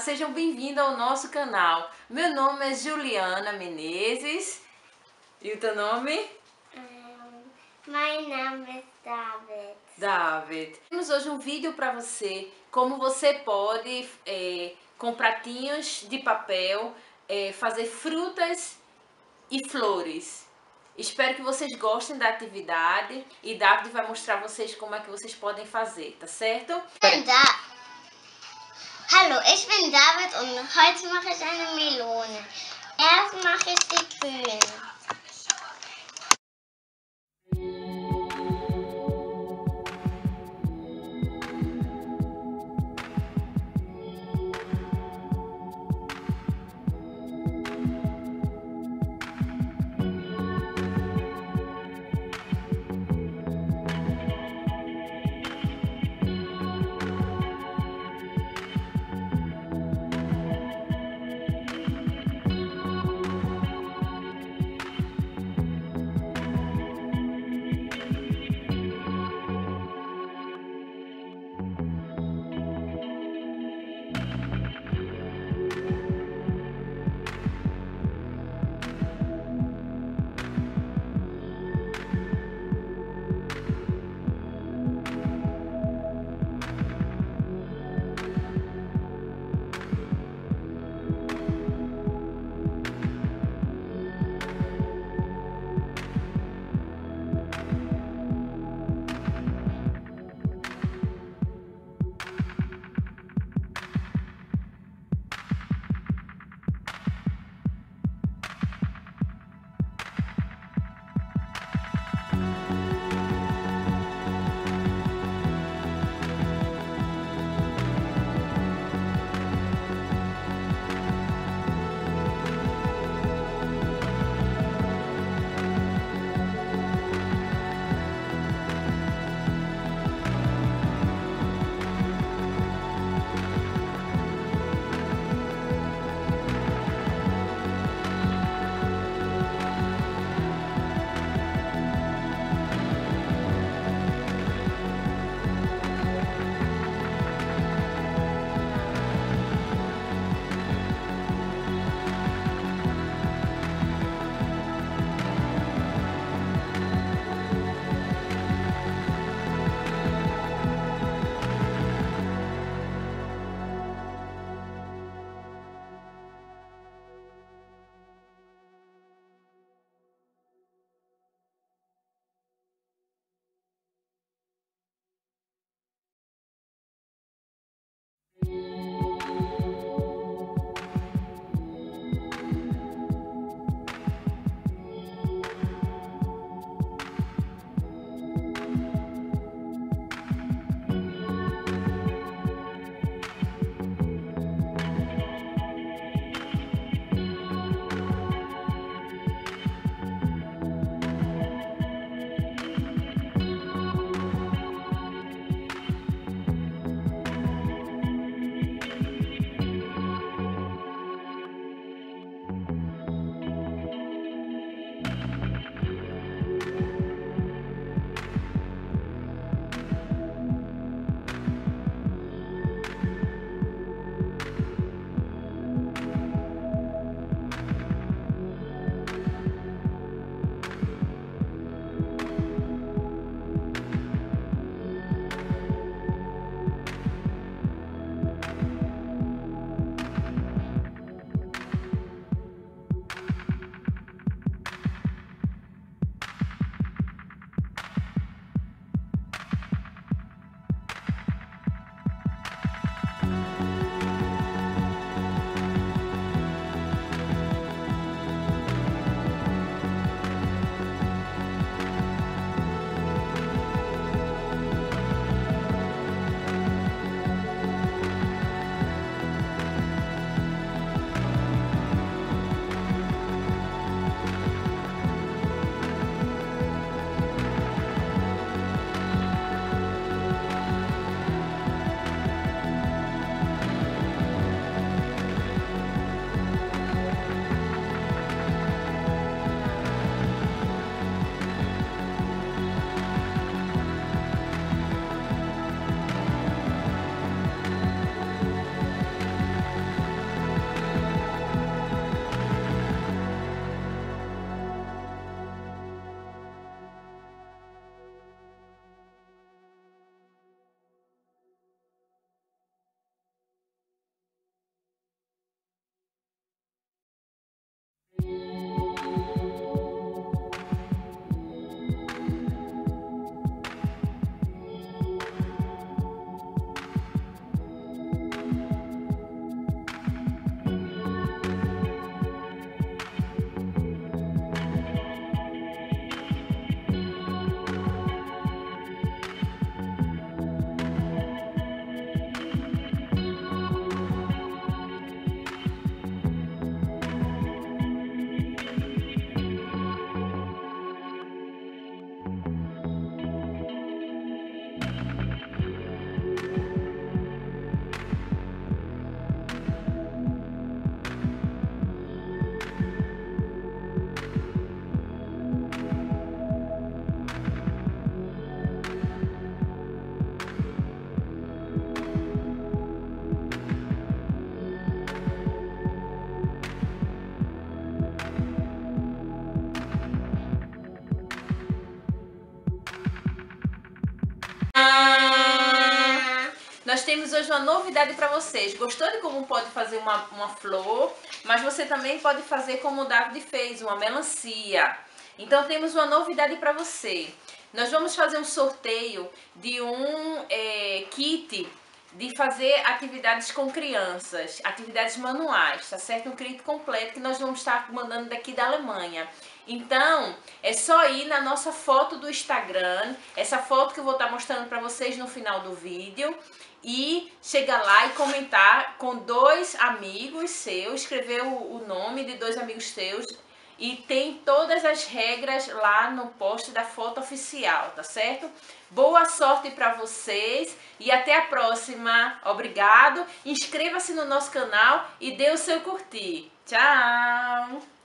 sejam bem-vindos ao nosso canal. Meu nome é Juliana Menezes. E o teu nome? Um, my name is David. David. Temos hoje um vídeo para você, como você pode, é, com pratinhos de papel, é, fazer frutas e flores. Espero que vocês gostem da atividade e David vai mostrar a vocês como é que vocês podem fazer, tá certo? Da. Hallo, ich bin David und heute mache ich eine Melone. Erst mache ich die grün. Temos hoje uma novidade para vocês. Gostou de como pode fazer uma, uma flor? Mas você também pode fazer como o David fez, uma melancia. Então temos uma novidade para você. Nós vamos fazer um sorteio de um é, kit de fazer atividades com crianças, atividades manuais, tá certo? Um kit completo que nós vamos estar mandando daqui da Alemanha. Então, é só ir na nossa foto do Instagram, essa foto que eu vou estar mostrando para vocês no final do vídeo, e chegar lá e comentar com dois amigos seus, escrever o, o nome de dois amigos seus e tem todas as regras lá no post da foto oficial, tá certo? Boa sorte para vocês e até a próxima. Obrigado. Inscreva-se no nosso canal e dê o seu curtir. Tchau!